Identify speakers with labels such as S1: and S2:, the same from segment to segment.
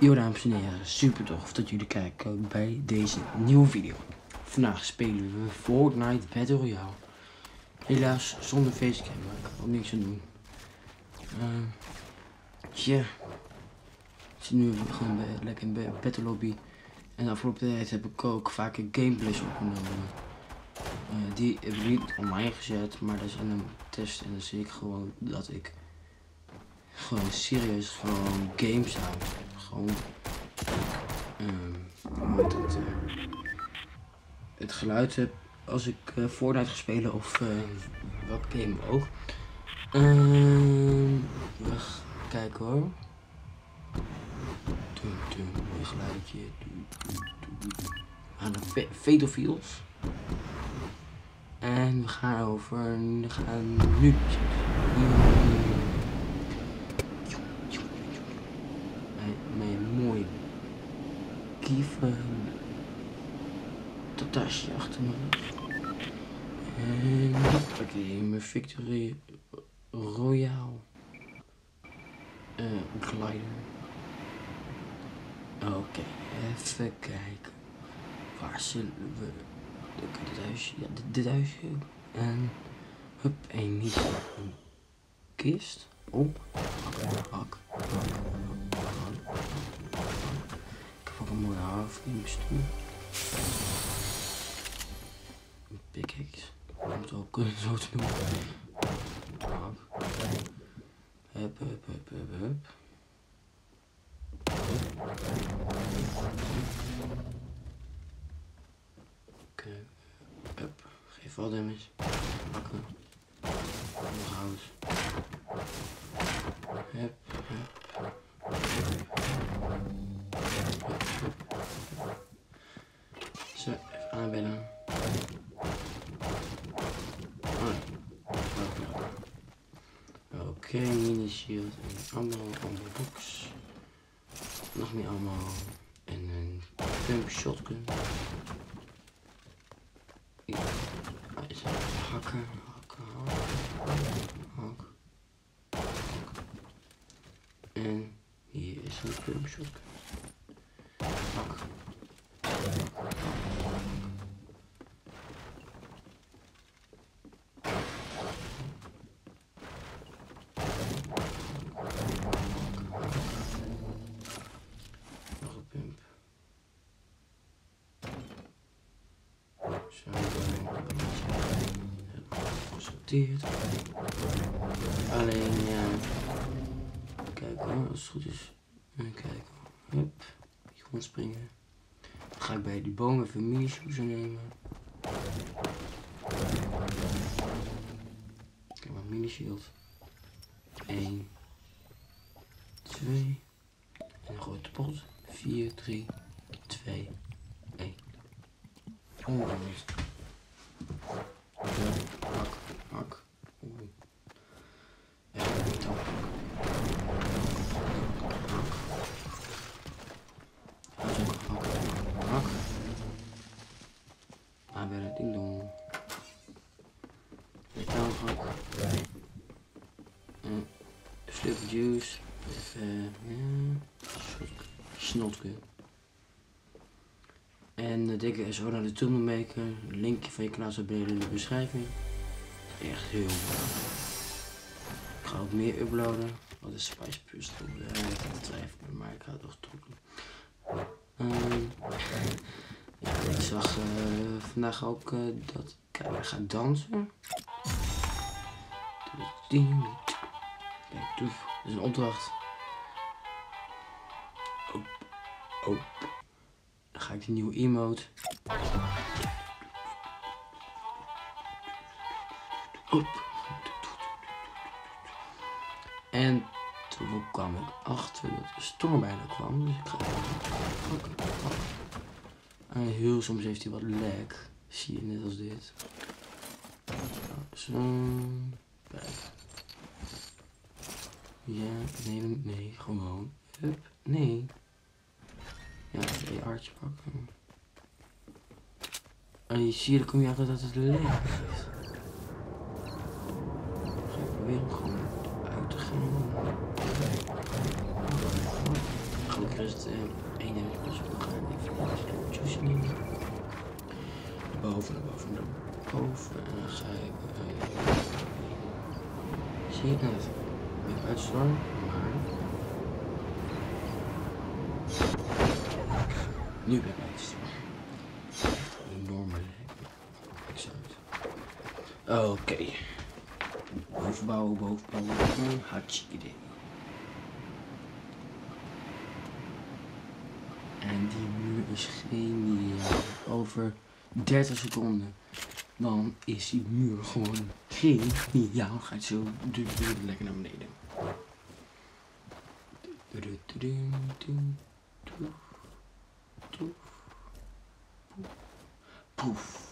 S1: Yo dames en heren, super tof dat jullie kijken bij deze nieuwe video. Vandaag spelen we Fortnite Battle Royale. Helaas zonder facecam, maar ik kan er niks aan doen. Uh, tja, ik zit nu gewoon bij, lekker in de Battle Lobby. En de afgelopen tijd heb ik ook vaker gameplays opgenomen. Uh, die heb ik niet online gezet, maar dat is in een test en dan zie ik gewoon dat ik gewoon serieus gewoon games hou. Gewoon um, het, uh, het geluid heb als ik uh, Fortnite ga spelen of uh, welke game ook. We kijken hoor. Dun, dun, een geluidje. Gaan naar Fatal Fields. En we gaan over. We gaan nu. Mijn mooi kieven. Dat tasje achter me. En oké, okay, mijn Victory Royale uh, glider. Oké, even kijken. Waar zullen we dit huisje, ja, dit, dit. En hup, en niet een kist. Oh, hak, hak, een mooie havenbestuur. Een pickaxe. Om het ook zo te noemen. Hak. Hup, hup, hup, hup, hup. Oké. Hup. Geef wel damage. Hakken. Nog hout. Hup. Okay, mini shield en allemaal, allemaal box. Nog meer allemaal. En een pump shotgun. Ja, hakken, hakken, hakken, hakken. En hier is een pump shotgun. Hak. Nog een pump. Zo, gesorteerd. Alleen ja. Kijk als het goed is. Even kijken. Hup. Gewoon springen. Ga ik bij die boom even mini nemen. Kijk maar, mini shield. 1, 2. En een grote pot. 4, 3, 2, 1. Oh, hak, hak. Oeh. Even niet op. Aanbellen, ding dong. Metaalhak. Uh, Flip juice. Even. Snotke. En uh, dikke zo naar de Tunnelmaker. Linkje van je kanaal staat beneden in de beschrijving. Echt heel mooi. Ik ga ook meer uploaden. Wat is Spice Puzzle? Ja, ik twijfelen, maar ik ga het toch doen. Zag uh, vandaag ook uh, dat hij gaat dansen. Kijk, doe. Dat is een opdracht. Oh. Oh. Dan ga ik de nieuwe emote. Op. En toen kwam ik achter dat de storm bijna kwam. Dus ik ga even En heel soms heeft hij wat lag. Zie je net als dit. Zo. Ja, nee, nee, gewoon. Hup, nee. Ja, een artje pakken. En je ziet, dan kom je achter dat het leeg is. Ik proberen gewoon uit te gaan het uh, één ding eh, boven, nog. Ik het. Boven, boven, boven. En dan ga ik. Uh, zie het. Ik uitstorm, maar. Nu ben ik uitstorm. Een enorme exact. Oké. Okay. Bovenbouwen, bovenbouwen. Hmm, hartstikke idee. Die muur is geniaal. Over 30 seconden. Dan is die muur gewoon geniaal. Gaat zo de muur lekker naar beneden. Poef.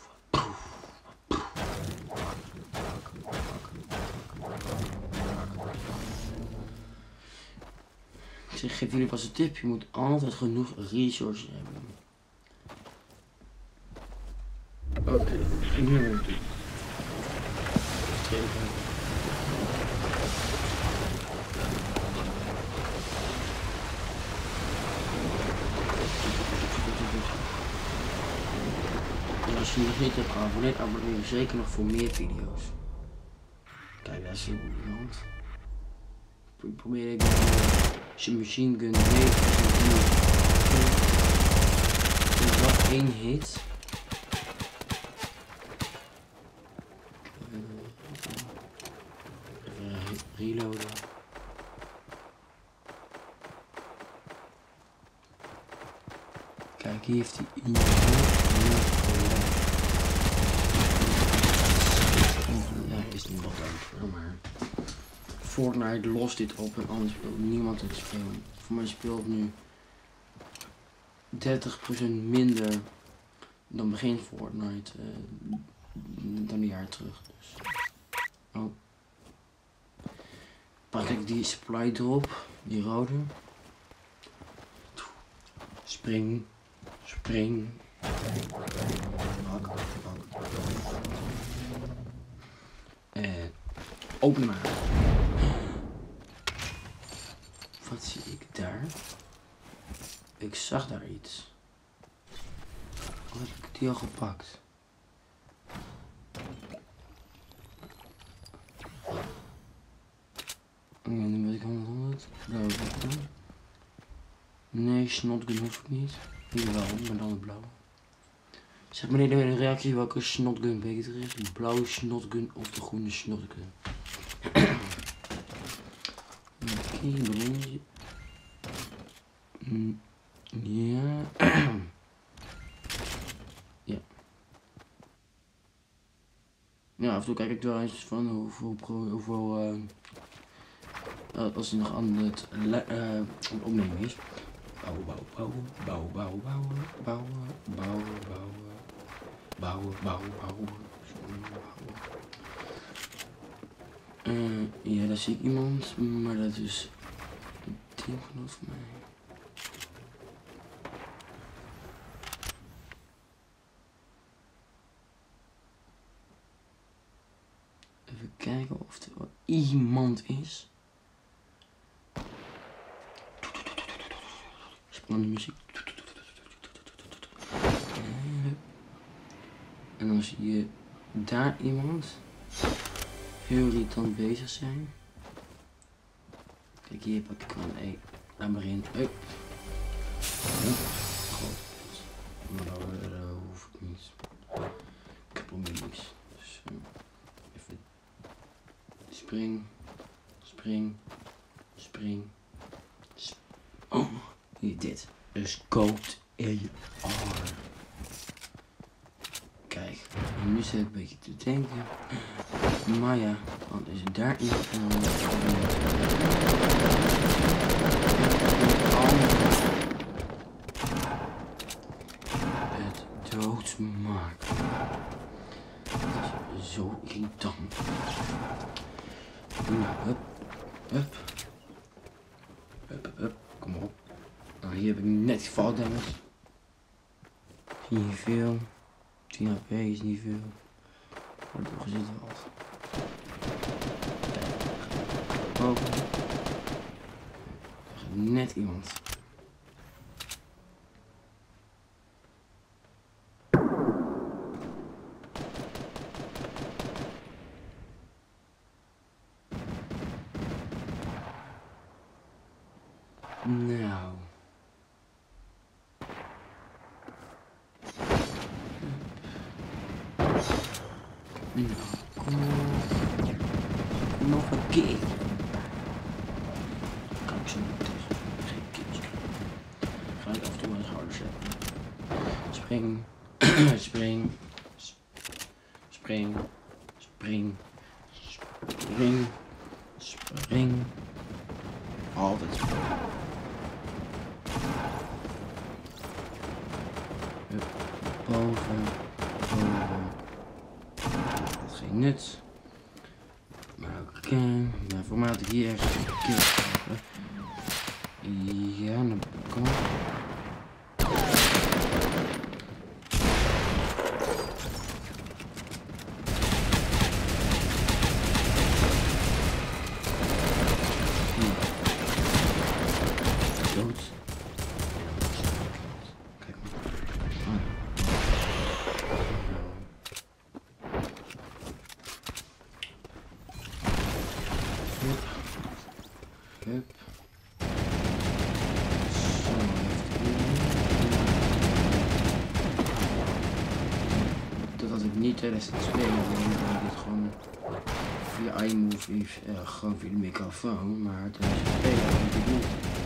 S1: Ik geef jullie pas een tip. Je moet altijd genoeg resources hebben. Oké, okay, heb ik En als je nog niet hebt geabonneerd, abonneer je zeker nog voor meer video's. Kijk, daar zie iemand. Ik probeer even je machine gun weet is wat één hit. Even reloaden. Kijk, hier heeft hij iemand. Ja, is niet wat leuk, maar. Fortnite lost dit op en anders wil niemand het spelen. Voor mij speelt nu 30% minder dan begin Fortnite uh, dan een jaar terug. Dus. Oh. Pak ik die supply drop, die rode. Spring, spring. En open maar. Wat zie ik daar? Ik zag daar iets. Die al gepakt? Ja, nu weet ik 100. Blauw dan. Nee, snotgun hoef ik niet. Wel, maar dan de blauwe. Zeg meneer in een reactie welke snotgun beter is. De blauwe snotgun of de groene snotgun. Oké. Mm, ja. ja. Ja, af en toe kijk ik wel eens van hoeveel, hoeveel uh, als hij nog aan het uh, opnemen is. Bouwen, bouwen, bouwen, bouwen, bouwen, bouwen, bouwen, bouwen, bouwen, bouwen, bouwen, bouwen. Uh, ja, daar zie ik iemand, maar dat is een teamgenoot van mij. Even kijken of er wel iemand is. Spannende muziek. En dan zie je daar iemand heel irritant bezig zijn. Kijk, hier pak ik gewoon een. Laat maar in. God. Maar dat uh, hoef ik niet. Ik heb al niks. Dus uh, even. Spring. Spring. Spring. Sp oh, hier dit. Dus koopt arm. Kijk, nu zit ik een beetje te denken. Maar ja, want is het daar in en dan het is zo. Nou, hup, hup. Hup, hier heb ik net geval damage. Zie niet veel. 10 HP is niet veel. Net iemand. Nou. Nou. Nog een keer. Kan ik zo niet tegen. Geen keertje. Ga ik af en toe eens harder zetten. Spring. spring. Spring. Spring. Spring. Spring. Altijd Boven. Boven. Geen nut. Maar oké. Maar voor mij had ik hier ergens een keer. Ja, dan op. Dood. Kijk maar. Ah. Hup. Hup. Zo, Dat had ik niet tijdens het spelen, ik het gewoon via iMovie, uh, gewoon via de microfoon, maar tijdens het spelen ik niet.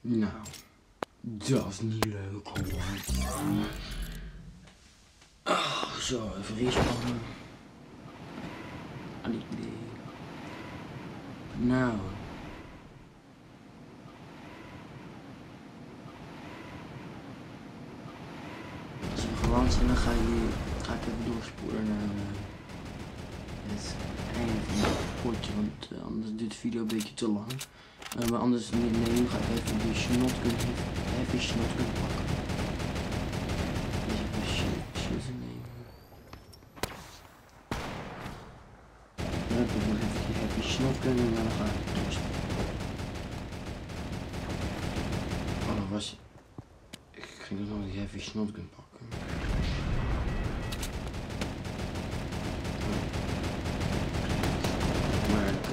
S1: Nou, dat is niet leuk hoor. Oh, zo, even respannen. Ah, niet nee. Nou. Als we gewoon zijn, dan ga, je, ga ik even doorspoelen naar eh, het want eh, anders duurt de video een beetje te lang. Eh, maar anders, nee, nu ga ik even die shotgun, even shotgun pakken. Uh,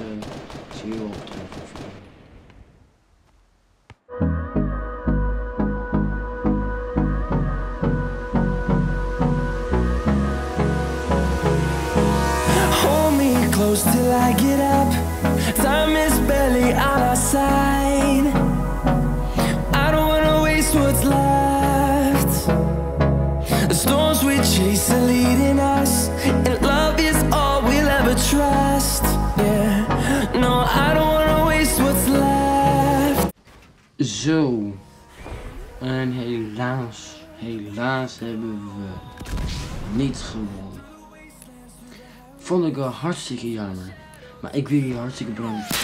S1: zie je wel op terug
S2: Hold me close till I get up. Time is barely on our side. I don't wanna waste what's left. The storms we chase are leading us,
S1: Zo. En helaas, helaas hebben we niet gewonnen. Vond ik wel hartstikke jammer. Maar ik wil jullie hartstikke bedanken.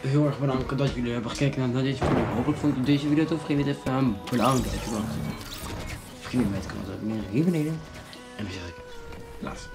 S1: Heel erg bedanken dat jullie hebben gekeken naar deze video. Hopelijk vond je deze video tof. Vergeet niet even een te bedanken. Vergeet niet met te komen. Dat ik hier beneden. En dan zeg ik laatst.